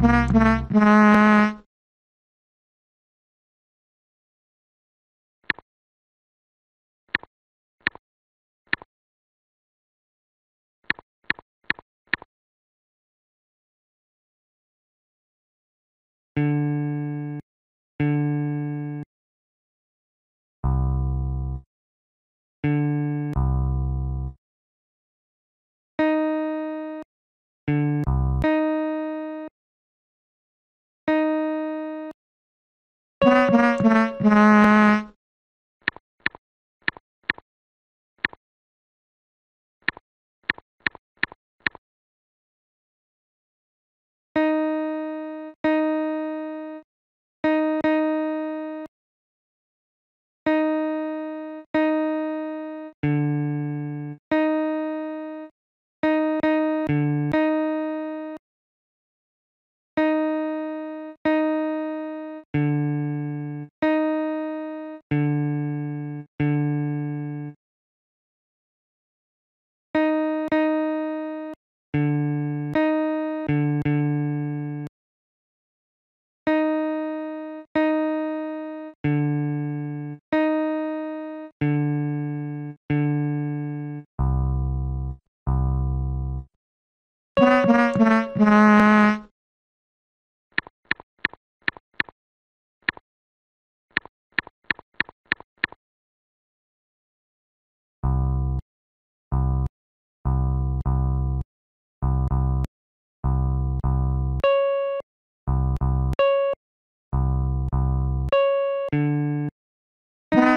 Bye.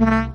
you.